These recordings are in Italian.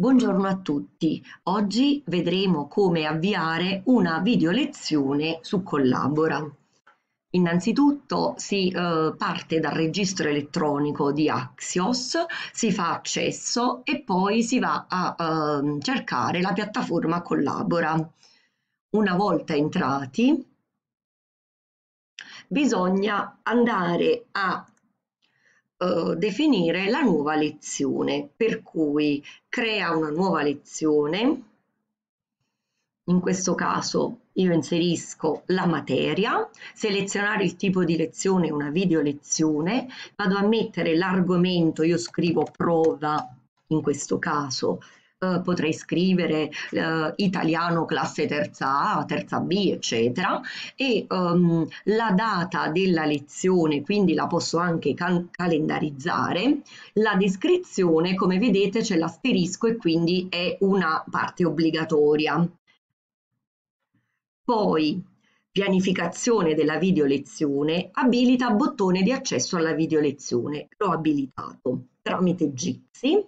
Buongiorno a tutti, oggi vedremo come avviare una video lezione su Collabora. Innanzitutto si eh, parte dal registro elettronico di Axios, si fa accesso e poi si va a eh, cercare la piattaforma Collabora. Una volta entrati bisogna andare a uh, definire la nuova lezione, per cui crea una nuova lezione, in questo caso io inserisco la materia, selezionare il tipo di lezione, una video lezione, vado a mettere l'argomento, io scrivo prova in questo caso eh, potrei scrivere eh, italiano classe terza A, terza B, eccetera, e um, la data della lezione, quindi la posso anche calendarizzare, la descrizione, come vedete c'è l'asterisco e quindi è una parte obbligatoria. Poi pianificazione della video lezione abilita bottone di accesso alla video lezione. L'ho abilitato tramite Jitsi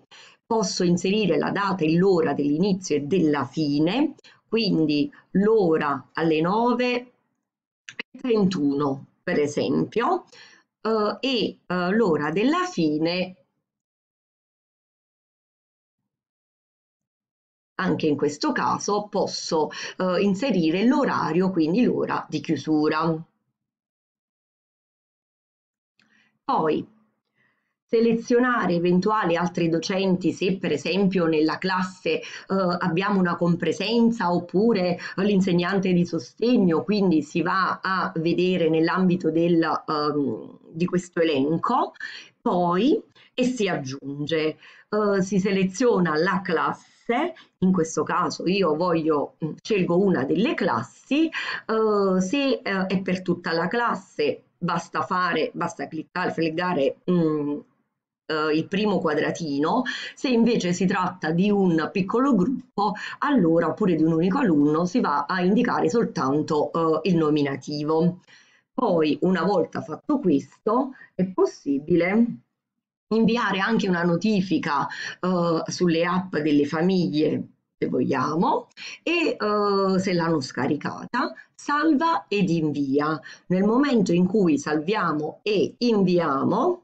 posso inserire la data e l'ora dell'inizio e della fine, quindi l'ora alle 9.31 per esempio, eh, e eh, l'ora della fine anche in questo caso posso eh, inserire l'orario, quindi l'ora di chiusura. Poi selezionare eventuali altri docenti se per esempio nella classe eh, abbiamo una compresenza oppure l'insegnante di sostegno, quindi si va a vedere nell'ambito um, di questo elenco, poi e si aggiunge, uh, si seleziona la classe in questo caso io voglio, mm, scelgo una delle classi, uh, se uh, è per tutta la classe basta fare, basta cliccare, flegare mm, eh, il primo quadratino, se invece si tratta di un piccolo gruppo, allora oppure di un unico alunno si va a indicare soltanto eh, il nominativo. Poi una volta fatto questo è possibile inviare anche una notifica eh, sulle app delle famiglie se vogliamo e uh, se l'hanno scaricata salva ed invia nel momento in cui salviamo e inviamo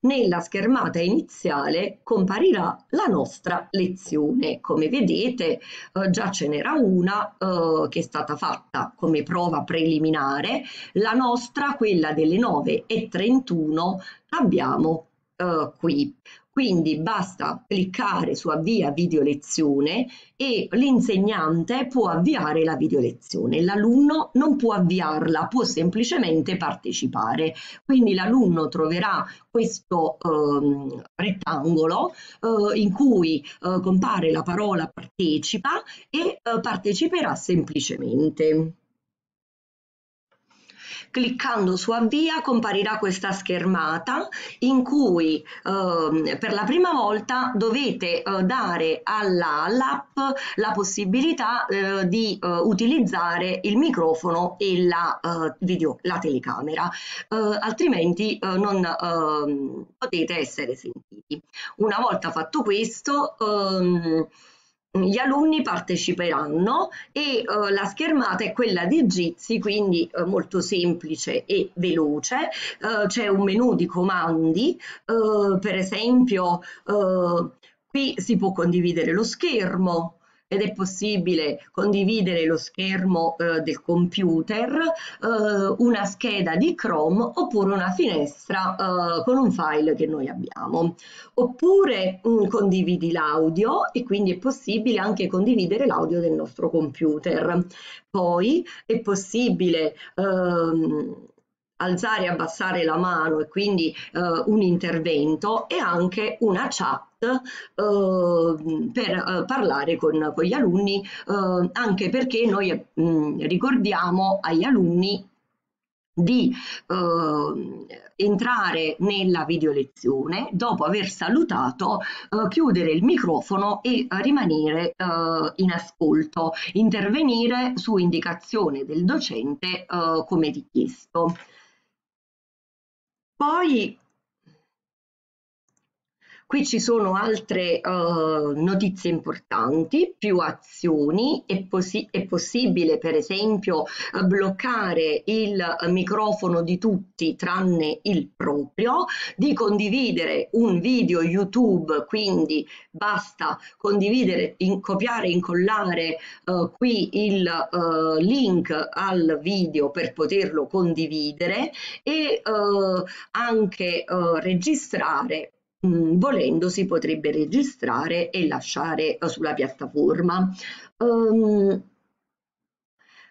nella schermata iniziale comparirà la nostra lezione. Come vedete eh, già ce n'era una eh, che è stata fatta come prova preliminare, la nostra, quella delle 9.31, l'abbiamo eh, qui. Quindi basta cliccare su avvia video lezione e l'insegnante può avviare la video lezione. L'alunno non può avviarla, può semplicemente partecipare. Quindi l'alunno troverà questo eh, rettangolo eh, in cui eh, compare la parola partecipa e eh, parteciperà semplicemente. Cliccando su avvia comparirà questa schermata in cui eh, per la prima volta dovete eh, dare all'app la possibilità eh, di eh, utilizzare il microfono e la, eh, video, la telecamera, eh, altrimenti non ehm, potete essere sentiti. Una volta fatto questo, ehm, gli alunni parteciperanno e uh, la schermata è quella di Jitsi, quindi uh, molto semplice e veloce. Uh, c'è un menu di comandi, per esempio qui si può condividere lo schermo, ed è possibile condividere lo schermo eh, del computer, eh, una scheda di Chrome oppure una finestra eh, con un file che noi abbiamo. Oppure mh, mm, condividi l'audio e quindi è possibile anche condividere l'audio del nostro computer. Poi è possibile ehm, alzare e abbassare la mano e quindi eh, un intervento e anche una chat eh, per eh, parlare con, con, gli alunni eh, anche perché noi mh, mm, ricordiamo agli alunni di eh, entrare nella video lezione dopo aver salutato, eh, chiudere il microfono e rimanere eh, in ascolto, intervenire su indicazione del docente eh, come richiesto. Poi Qui ci sono altre uh, notizie importanti, più azioni, è, possi è possibile per esempio bloccare il microfono di tutti tranne il proprio, di condividere un video YouTube, quindi basta condividere, in, copiare incollare uh, qui il uh, link al video per poterlo condividere e anche registrare Mm, volendo si potrebbe registrare e lasciare eh, sulla piattaforma. Um,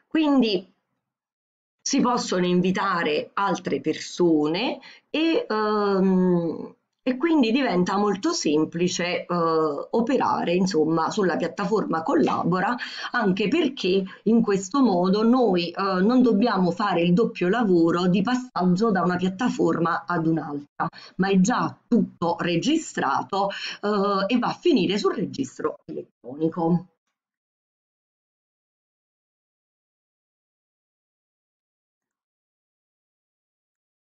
quindi si possono invitare altre persone e um, e quindi diventa molto semplice eh, operare insomma sulla piattaforma Collabora anche perché in questo modo noi eh, non dobbiamo fare il doppio lavoro di passaggio da una piattaforma ad un'altra ma è già tutto registrato eh, e va a finire sul registro elettronico.